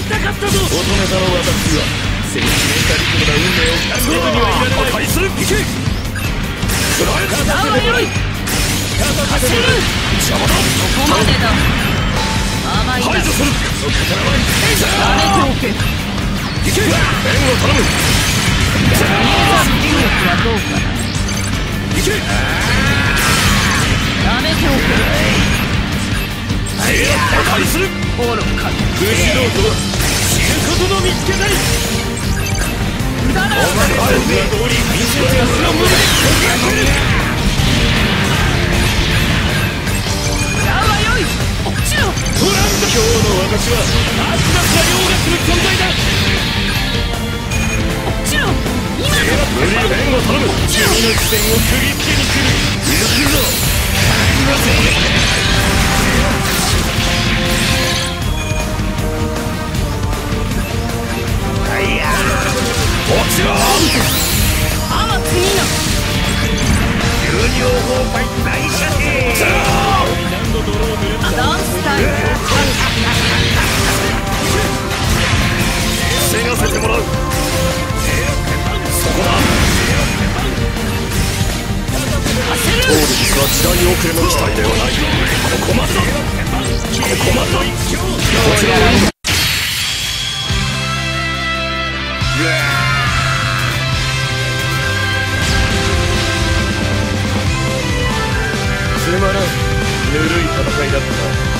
かったぞ乙女座の私はセンチメンタリズムな運命を感じずにはいられない破壊する行け食らえただけでもない走る邪魔だここまでだ甘い排除するそっからはやめておけ行け弁を頼む威力はどうかな行けやめてお破壊する。け愚か武士道とは知ることの見つけたり無駄なお前は通り見せてやつの無理やわよい落ちろトラン今日の私は悪な作業がする存在だ落ちろ今だ無理弁を頼む君の視線を釘付けに来る。ちろ天津みな流量崩壊大射程何度泥を塗るんだダンスタイル防がせてもらうそこだ走る当日は時代遅れの機体ではないここまでだここまでだこちらつまらん